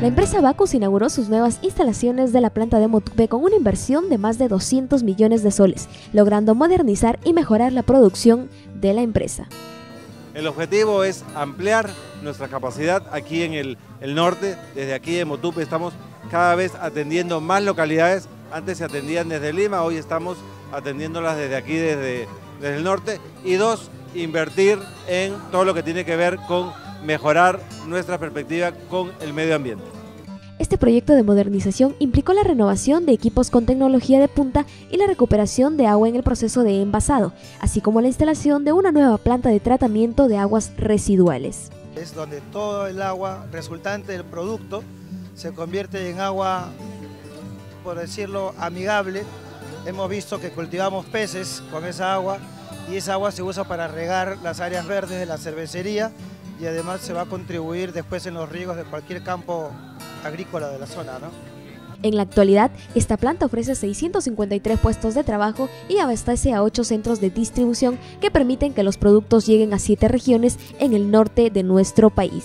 La empresa Bacus inauguró sus nuevas instalaciones de la planta de Motupe con una inversión de más de 200 millones de soles, logrando modernizar y mejorar la producción de la empresa. El objetivo es ampliar nuestra capacidad aquí en el, norte. Desde aquí en Motupe estamos cada vez atendiendo más localidades. Antes se atendían desde Lima, hoy estamos atendiéndolas desde aquí, desde, desde el norte. Y dos, invertir en todo lo que tiene que ver con mejorar nuestra perspectiva con el medio ambiente. Este proyecto de modernización implicó la renovación de equipos con tecnología de punta y la recuperación de agua en el proceso de envasado, así como la instalación de una nueva planta de tratamiento de aguas residuales. Es donde todo el agua resultante del producto se convierte en agua, por decirlo, amigable. Hemos visto que cultivamos peces con esa agua y esa agua se usa para regar las áreas verdes de la cervecería y además se va a contribuir después en los riegos de cualquier campo agrícola de la zona. ¿no? En la actualidad, esta planta ofrece 653 puestos de trabajo y abastece a 8 centros de distribución que permiten que los productos lleguen a 7 regiones en el norte de nuestro país.